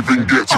even get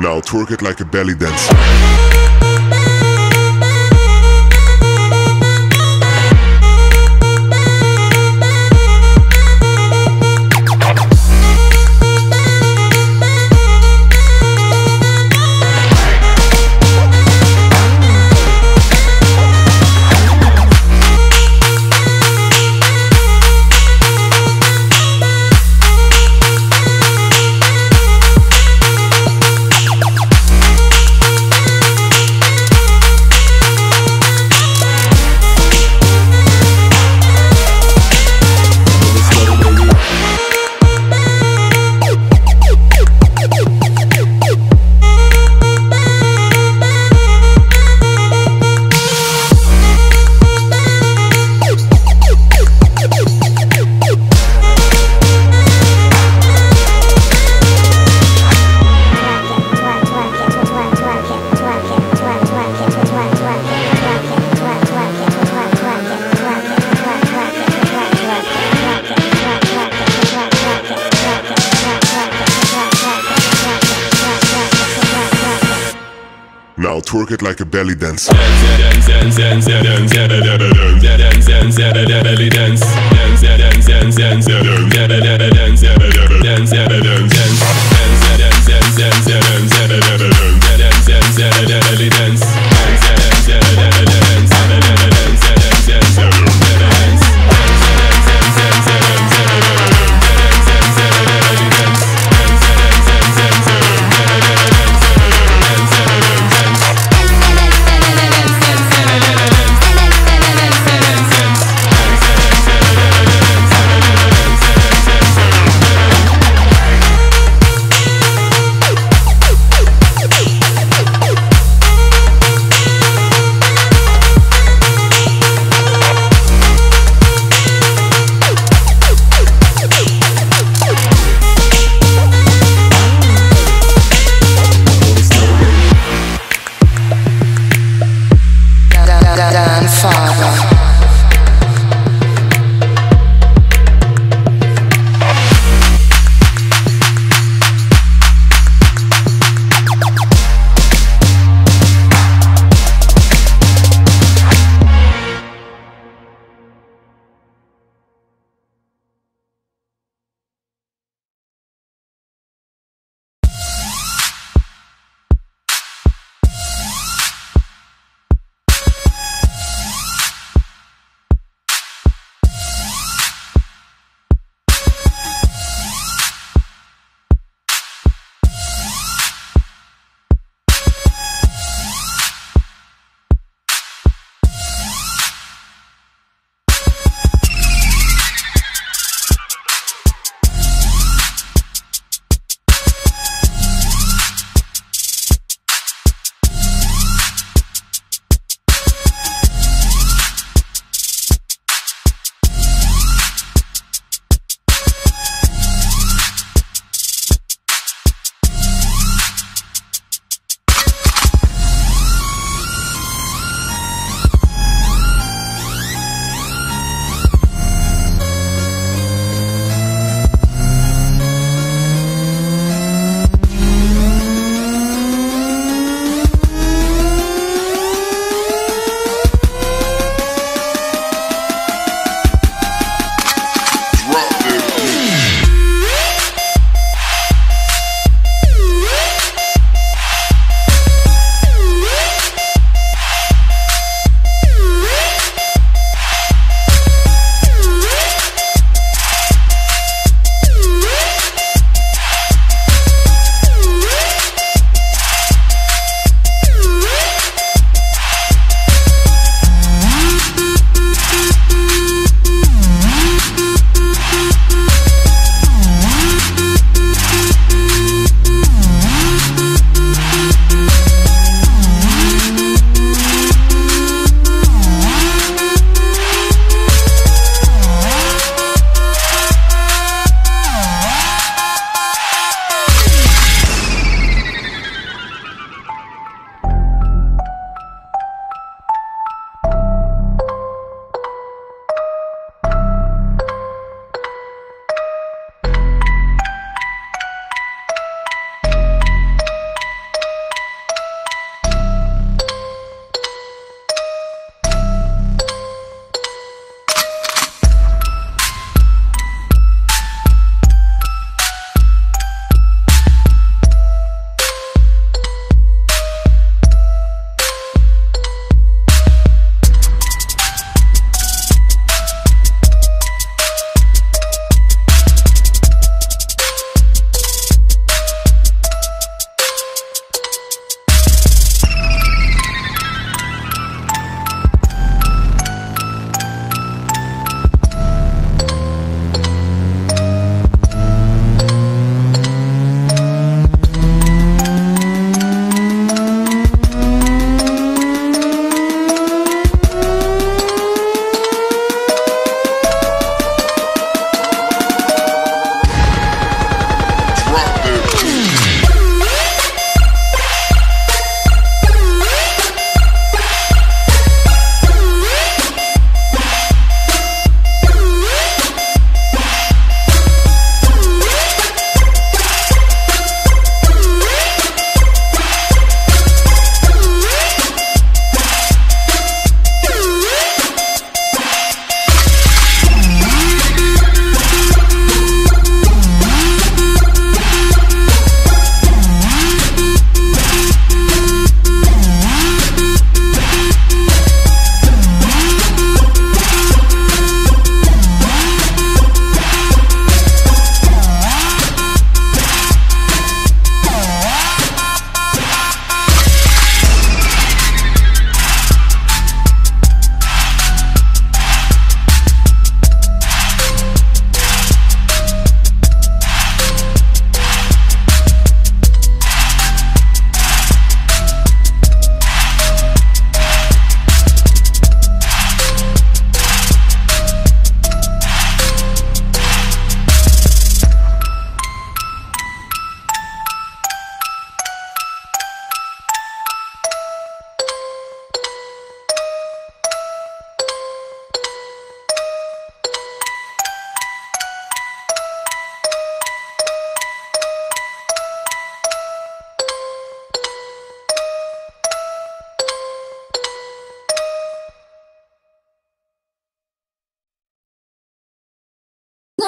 Now twerk it like a belly dancer. work it like a belly dance. Belly dance.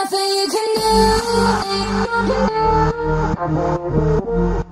nothing you can do.